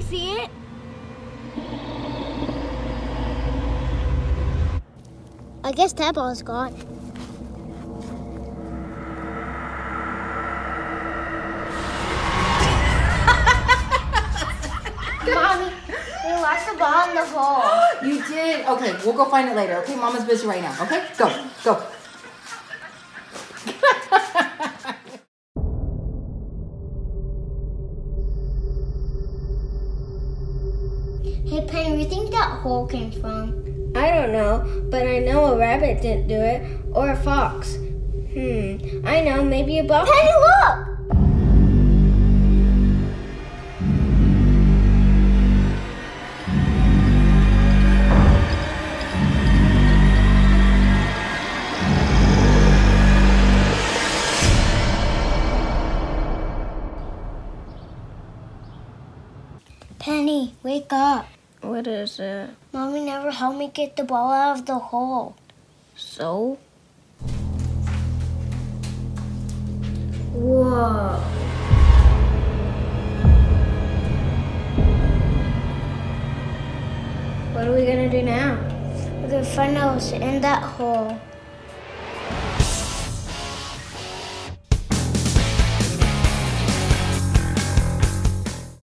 you see it? I guess that ball's gone. Mommy, we lost the ball in the hole. You did. Okay, we'll go find it later. Okay, Mama's busy right now. Okay, go, go. Hey, Penny, where do you think that hole came from? I don't know, but I know a rabbit didn't do it, or a fox. Hmm, I know, maybe a buck. Penny, look! Penny, wake up. What is it? Mommy never helped me get the ball out of the hole. So? Whoa. What are we gonna do now? We're gonna find out what's in that hole.